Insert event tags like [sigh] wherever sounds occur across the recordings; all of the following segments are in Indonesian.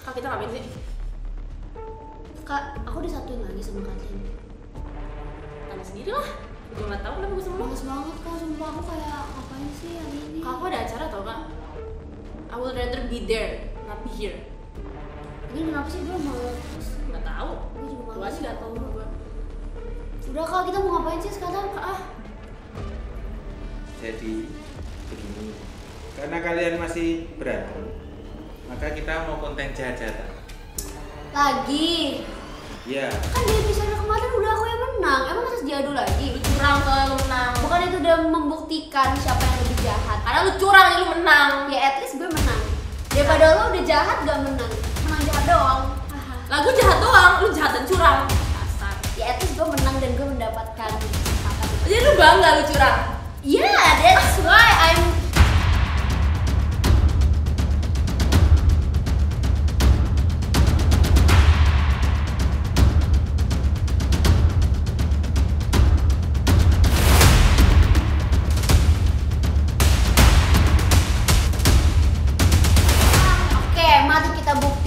Kak kita ngapain sih? Kak, aku disatuin lagi sama kalian. Tanya sendiri lah. Gue nggak tahu kenapa gue sama lo. Males banget kak, sumpah aku kayak ngapain sih hari ini? Kak aku ada acara tau kak. I would rather be there, not be here. Ini kenapa sih gue males? Nggak tahu. Gue juga Gue males. aja nggak tahu gue. Udah kak, kita mau ngapain sih sekarang? Kak, ah. Jadi begini, karena kalian masih berantem, maka kita mau konten jahat-jahatan. Lagi. Ya, Kan di episode kemarin udah aku yang menang. Emang harus diadu lagi? Lu curang soalnya lu menang. Bukan itu udah membuktikan siapa yang lebih jahat. Karena lu curang jadi lu menang. Ya at least gue menang. Daripada lo udah jahat gak menang. Menang jahat doang. Gue jahat doang, lu jahat dan curang. Kasar. Ya at least gue menang dan gue mendapatkan. Jadi lu bangga lu curang. Yeah, that's why I'm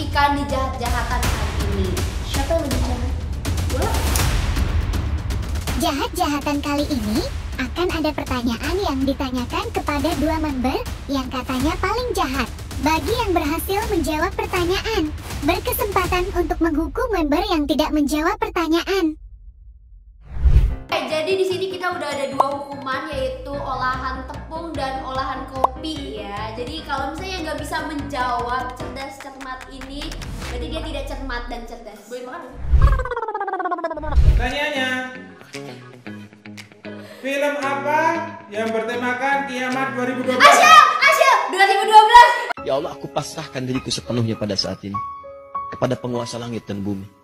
kita buktikan di jahat-jahatan kali ini. Siapa yang lebih jahat? Jahat-jahatan kali ini akan ada pertanyaan yang ditanyakan kepada dua member yang katanya paling jahat. Bagi yang berhasil menjawab pertanyaan, berkesempatan untuk menghukum member yang tidak menjawab pertanyaan. Oke, jadi di sini kita udah ada dua hukuman yaitu olahan tepung dan olahan kopi ya. Jadi kalau misalnya nggak bisa menjawab cerdas cermat ini, berarti dia tidak cermat dan cerdas. Gue makan. pertanyaannya, film apa yang bertemakan kiamat 2012? Asia, Asia, 2012. Ya Allah, aku pasrahkan diriku sepenuhnya pada saat ini kepada penguasa langit dan bumi.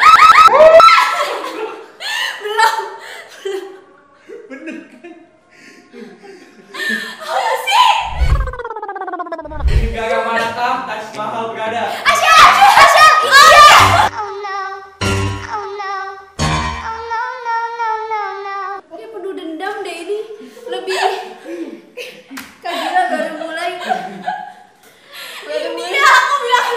Negara manakah Taj Mahal berada? Asia, Asia, Asia, India. Oh no, oh no, oh no, no, no, no, no. Dia penuh dendam deh ini. Lebih Kak Gila baru mulai. Baru mulai. aku bilang.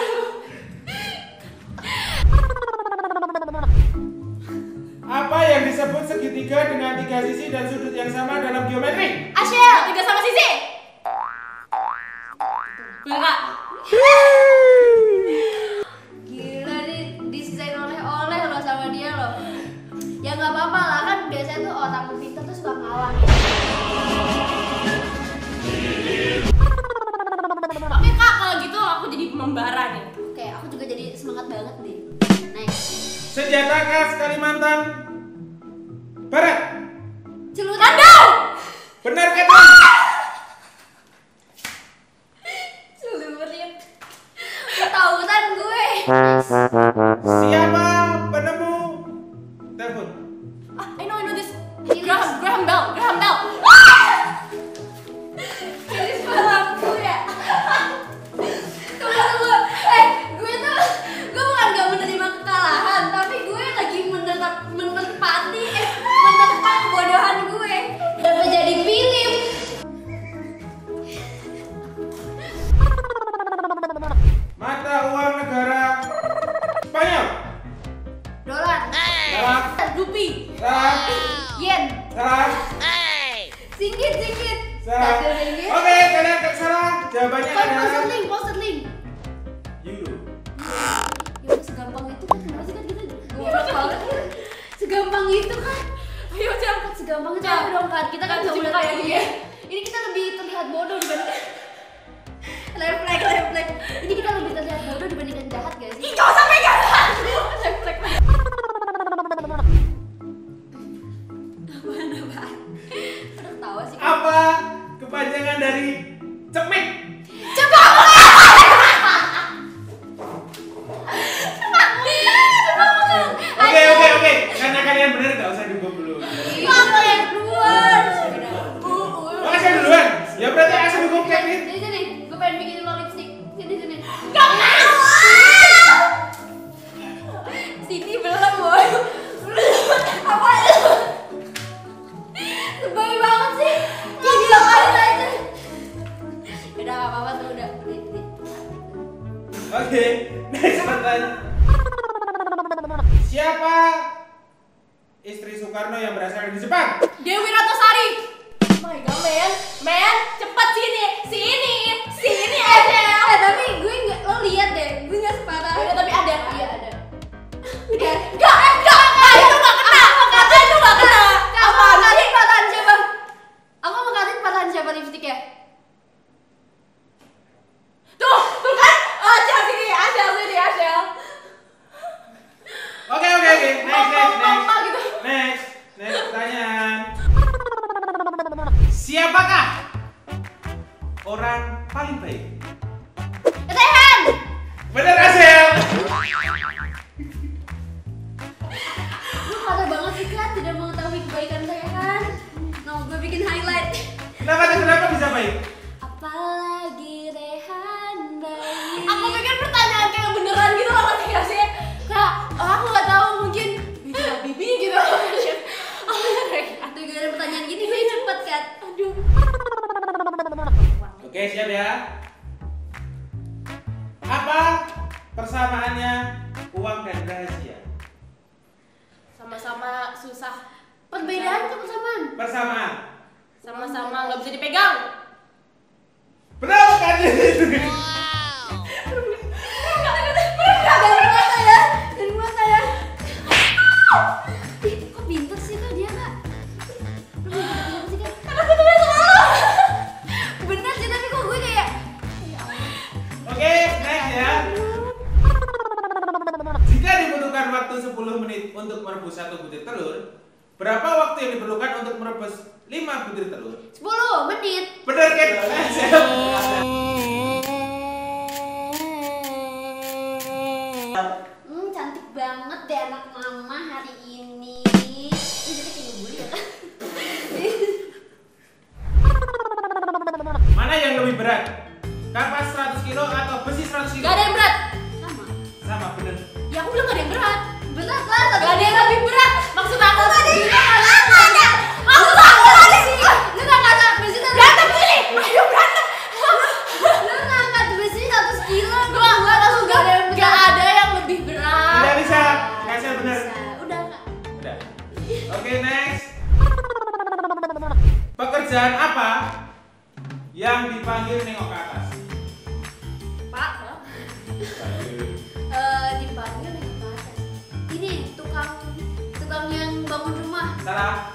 Apa yang disebut segitiga dengan tiga sisi dan sudut yang sama dalam geometri? Ya nggak apa-apa lah kan biasanya tuh orang pintar tuh suka ngalah. Oke kak, kalau gitu aku jadi pembara nih. Oke, aku juga jadi semangat banget nih. Next. Senjata khas Kalimantan Salah. Rupi. Salah. Yen. Salah. Singgit singgit. Ringgit. Oke, kalian tak salah. Jawabannya Pound adalah sterling, pound sterling. euro. Ya udah segampang itu kan, kenapa sih kan kita goblok banget kan? Segampang itu kan. Ayo Cam. Segampang itu ayo dong kan, kita kan Cam, nggak cuci boleh muka ya, tahu dia. Ini kita lebih terlihat bodoh dibanding [laughs] Reflek, reflek. Ini kita lebih terlihat bodoh dibandingkan Siapa istri Soekarno yang berasal dari Jepang? Dewi Ratnasari. Oh my god, men. Men, sini. Sini. Sini Siapakah orang paling baik? Rehan. Bener Oke siap ya. Apa persamaannya uang dan rahasia? Sama-sama susah. Perbedaan ke persamaan? Persamaan. Sama-sama nggak bisa dipegang. Berapa kan itu? 10 menit. Bener kan? Hmm, cantik banget deh anak mama hari ini. Ya kan? Mana yang lebih berat? Kapas 100 kilo atau besi 100 kilo? Gak ada yang berat. Sama. Sama bener. Ya aku bilang gak ada yang berat. Berat lah, tapi Gak ada yang lebih berat. Maksud aku tadi. Bener. Bisa. Udah kak. Udah. Oke, next. Pekerjaan apa yang dipanggil nengok ke atas? Pak. Eh, dipanggil nih ke atas. Ini tukang tukang yang bangun rumah. Salah.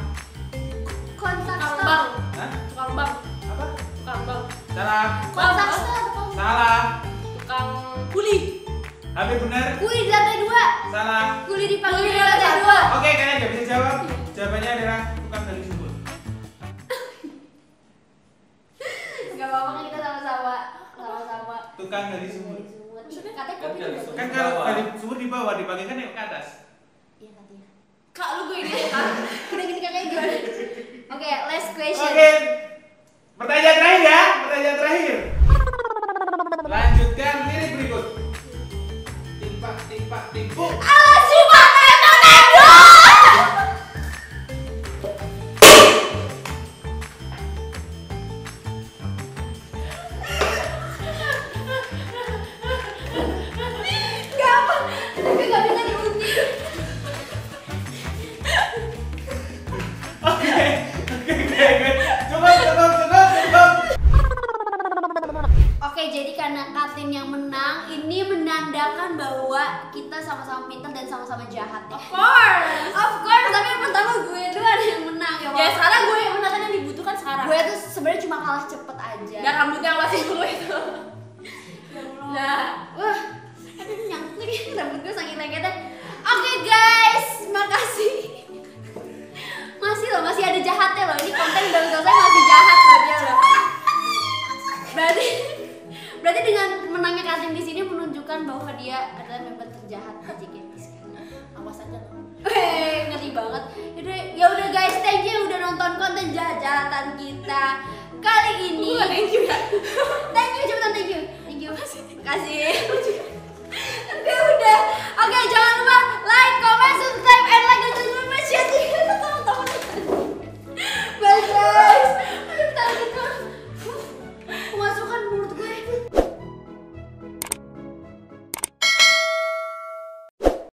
Bang. Hah? Tukang bang. Apa? Tukang bang. Salah. Kontak stop. Salah. Tukang kuli. Hampir benar. Kuli di lantai dua. Salah. Kuli dipanggil Kuli di di lantai lantai dua. Oke, kalian nggak bisa jawab. Jawabannya adalah tukang gali sumur. Gak apa-apa kan kita sama-sama sama-sama. Tukang gali sumur. Maksudnya katanya Kan kopi gali juga. sumur. Kan kalau gali sumur di bawah dipanggil kan nengok ke atas. Iya katanya. Kak lu gue ini kan. Udah gini kakaknya gimana? Oke, last question. Oke. Pertanyaan terakhir ya, pertanyaan terakhir. Lanjutkan lirik bang, bang, boom. Of course. Of course, tapi yang pertama gue duluan yang menang ya. Ya sekarang gue yang menang kan yang dibutuhkan sekarang. gue tuh sebenarnya cuma kalah cepet aja. Dan rambutnya masih dulu itu. Nah, Wah, aduh nyangkut lagi [laughs] rambut gue saking lengketnya. Oke guys, makasih. Masih loh, masih ada jahatnya loh. Ini konten udah selesai masih jahat loh dia loh. Berarti berarti dengan menangnya Katin di sini menunjukkan bahwa dia adalah member terjahat sekarang. Awas aja. Weh, ngeri banget. Yaudah, ya udah guys, thank you udah nonton konten jahat-jahatan kita kali ini. Thank you ya. Thank you, cepetan thank you. Thank you. Makasih.